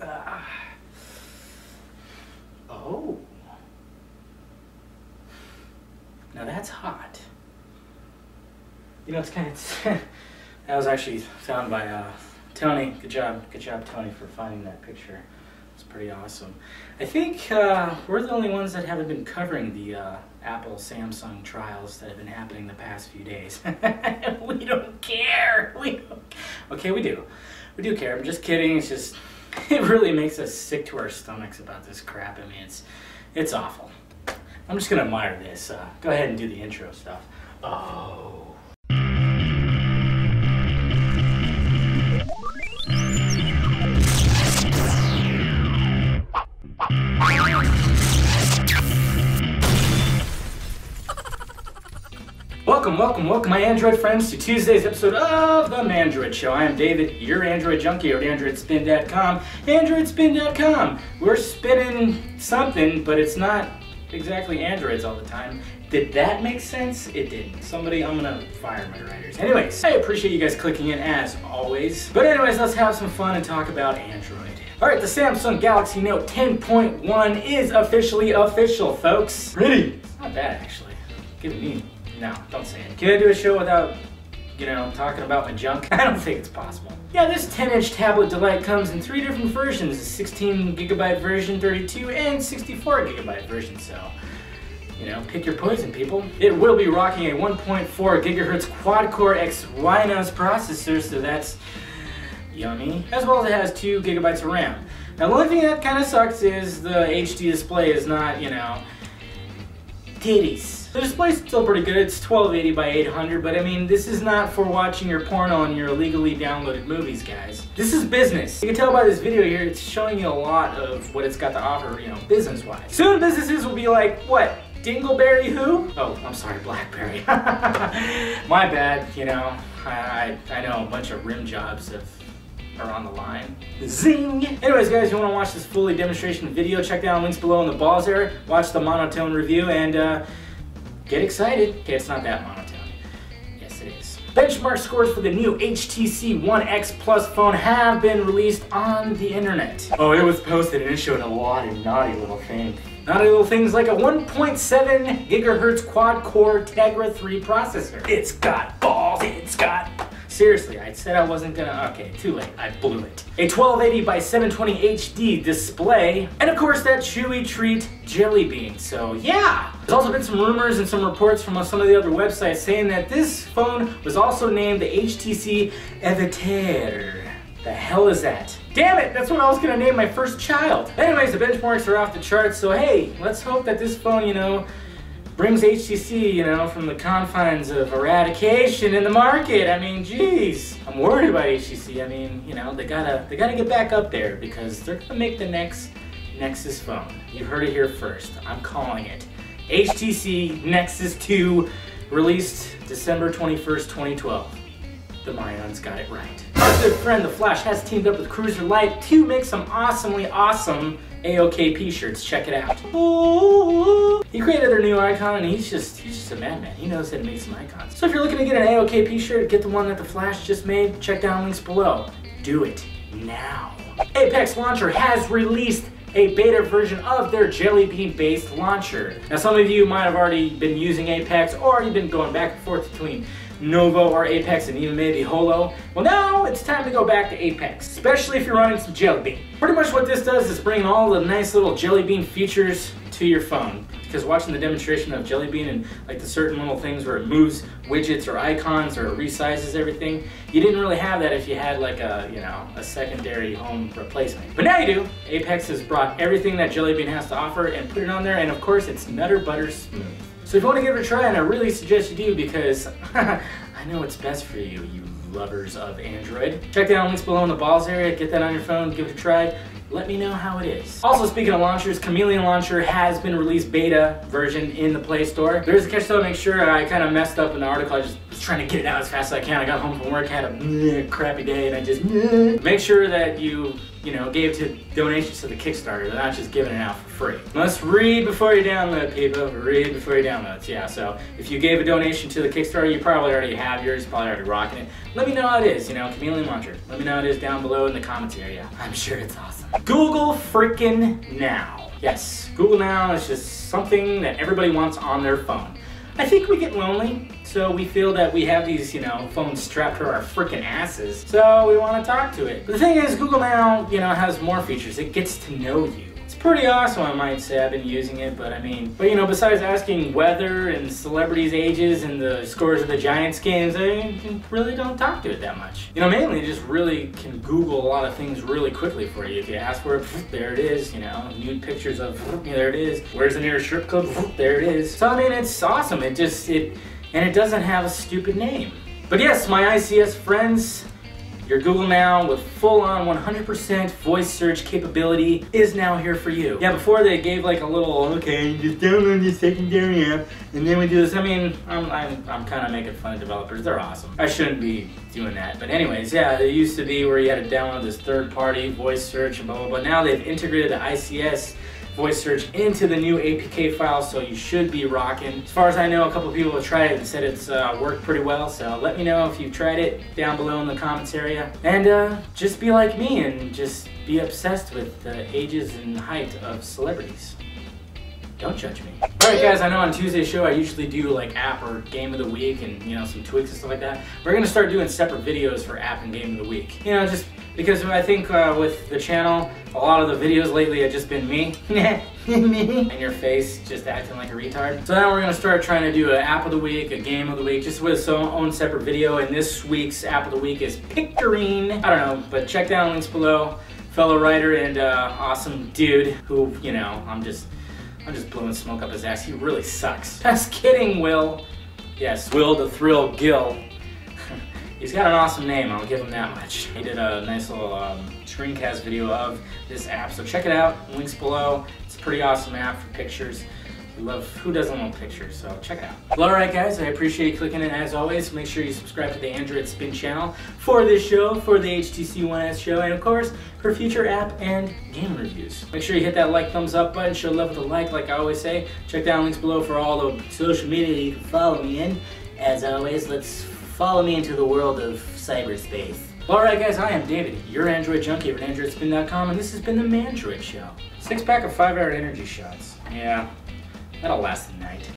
Uh, oh. Now that's hot. You know, it's kind of. that was actually found by uh, Tony. Good job. Good job, Tony, for finding that picture. It's pretty awesome. I think uh, we're the only ones that haven't been covering the uh, Apple Samsung trials that have been happening the past few days. we don't care. We don't. Okay, we do. We do care. I'm just kidding. It's just it really makes us sick to our stomachs about this crap. I mean, it's it's awful. I'm just gonna admire this. Uh, go ahead and do the intro stuff. Oh. Welcome, welcome, welcome, my Android friends, to Tuesday's episode of The Mandroid Show. I am David, your Android junkie at AndroidSpin.com. AndroidSpin.com. We're spinning something, but it's not exactly Androids all the time. Did that make sense? It didn't. Somebody, I'm gonna fire my writers. Anyways, I appreciate you guys clicking in as always. But anyways, let's have some fun and talk about Android. Alright, the Samsung Galaxy Note 10.1 is officially official, folks. Pretty. Not bad, actually. Give it me no, don't say it. Can I do a show without, you know, talking about my junk? I don't think it's possible. Yeah, this 10-inch tablet delight comes in three different versions, a 16 gigabyte version, 32, and 64 gigabyte version, so you know, pick your poison, people. It will be rocking a 1.4 gigahertz quad-core Exynos processor, so that's yummy. As well as it has 2 gigabytes of RAM. Now, the only thing that kind of sucks is the HD display is not, you know, titties. The display's still pretty good. It's 1280 by 800, but I mean, this is not for watching your porno and your illegally downloaded movies, guys. This is business. You can tell by this video here, it's showing you a lot of what it's got to offer, you know, business-wise. Soon businesses will be like, what, Dingleberry who? Oh, I'm sorry, Blackberry. My bad, you know. I, I, I know a bunch of rim jobs have are on the line. Zing! Anyways, guys, if you want to watch this fully demonstration video, check down links below in the balls area, watch the monotone review, and uh, Get excited. Okay, it's not that monotone. Yes, it is. Benchmark scores for the new HTC One X Plus phone have been released on the internet. Oh, it was posted and it showed a lot of naughty little things. Naughty little things like a 1.7 gigahertz quad-core Tegra 3 processor. It's got balls, it's got Seriously, I said I wasn't gonna, okay, too late, I blew it. A 1280 by 720 HD display, and of course that chewy treat Jelly Bean, so yeah. There's also been some rumors and some reports from some of the other websites saying that this phone was also named the HTC Evitare. The hell is that? Damn it, that's what I was gonna name my first child. Anyways, the benchmarks are off the charts, so hey, let's hope that this phone, you know, brings HTC, you know, from the confines of eradication in the market. I mean, geez, I'm worried about HTC. I mean, you know, they gotta they gotta get back up there because they're gonna make the next Nexus phone. You heard it here first. I'm calling it. HTC Nexus 2, released December 21st, 2012. The Mayans got it right. Our good friend ThaPhlash has teamed up with Cruzerlite to make some awesomely awesome AOKP shirts. Check it out. Ooh. He created their new icon and he's just he's just a madman. He knows how to make some icons. So if you're looking to get an AOKP shirt, get the one that ThaPhlash just made, check down links below. Do it now. Apex Launcher has released a beta version of their Jelly Bean based launcher. Now some of you might have already been using Apex or you've been going back and forth between Nova or Apex and even maybe Holo. Well now it's time to go back to Apex, especially if you're running some Jelly Bean. Pretty much what this does is bring all the nice little Jelly Bean features to your phone. Because watching the demonstration of Jelly Bean and like the certain little things where it moves widgets or icons or resizes everything, you didn't really have that if you had like a, you know, a secondary home replacement. But now you do. Apex has brought everything that Jelly Bean has to offer and put it on there and of course it's nutter butter smooth. So if you want to give it a try, and I really suggest you do because I know it's best for you, you lovers of Android. Check the links below in the balls area, get that on your phone, give it a try. Let me know how it is. Also, speaking of launchers, Chameleon Launcher has been released beta version in the Play Store. There's a catch though, make sure uh, I kind of messed up in the article. I just was trying to get it out as fast as I can. I got home from work, had a crappy day, and I just make sure that you you know, gave to donations to the Kickstarter. They're not just giving it out for free. Must read before you download, people. Read before you download. Yeah, so if you gave a donation to the Kickstarter, you probably already have yours, probably already rocking it. Let me know how it is, you know, Chameleon Launcher. Let me know how it is down below in the comments area. I'm sure it's awesome. Google freaking Now. Yes, Google Now is just something that everybody wants on their phone. I think we get lonely, so we feel that we have these, you know, phones strapped to our freaking asses, so we want to talk to it. But the thing is, Google Now, you know, has more features. It gets to know you It's pretty awesome, I might say. I've been using it, but I mean, but you know, besides asking weather and celebrities' ages and the scores of the Giants games, I really don't talk to it that much. You know, mainly just really can Google a lot of things really quickly for you. If you ask for it, there it is. You know, nude pictures of, there it is. Where's the nearest strip club? There it is. So I mean, it's awesome. It just it, and it doesn't have a stupid name. But yes, my ICS friends, your Google Now with full-on 100% voice search capability is now here for you. Yeah, before they gave like a little, okay, just download the secondary app, and then we do this. I mean, I'm, I'm, I'm kind of making fun of developers. They're awesome. I shouldn't be doing that. But anyways, yeah, it used to be where you had to download this third-party voice search and blah, blah, blah. Now they've integrated the ICS voice search into the new APK file, so you should be rocking. As far as I know, a couple people have tried it and said it's uh, worked pretty well, so let me know if you've tried it down below in the comments area. And uh, just be like me and just be obsessed with the ages and height of celebrities. Don't judge me. Alright guys, I know on Tuesday's show I usually do like app or game of the week and you know some tweaks and stuff like that. We're gonna start doing separate videos for app and game of the week. You know, just because I think uh, with the channel, a lot of the videos lately have just been me. and your face just acting like a retard. So now we're gonna start trying to do an app of the week, a game of the week, just with its own separate video. And this week's app of the week is Pictarine. I don't know, but check down links below. Fellow writer and uh, awesome dude who, you know, I'm just I'm just blowing smoke up his ass. He really sucks. Just kidding, Will. Yes, Will the Thrill Gill. He's got an awesome name, I'll give him that much. He did a nice little um, screencast video of this app, so check it out. Links below. It's a pretty awesome app for pictures. We love, who doesn't love pictures, so check it out. Well, alright guys, I appreciate you clicking in as always. Make sure you subscribe to the Android Spin channel for this show, for the HTC One S show, and of course, for future app and game reviews. Make sure you hit that like, thumbs up button, show love with a like, like I always say. Check down links below for all the social media you can follow me in. As always, let's follow me into the world of cyberspace. Alright guys, I am David, your Android junkie at AndroidSpin.com, and this has been the Mandroid Show. Six pack of five hour energy shots. Yeah, That'll last the night.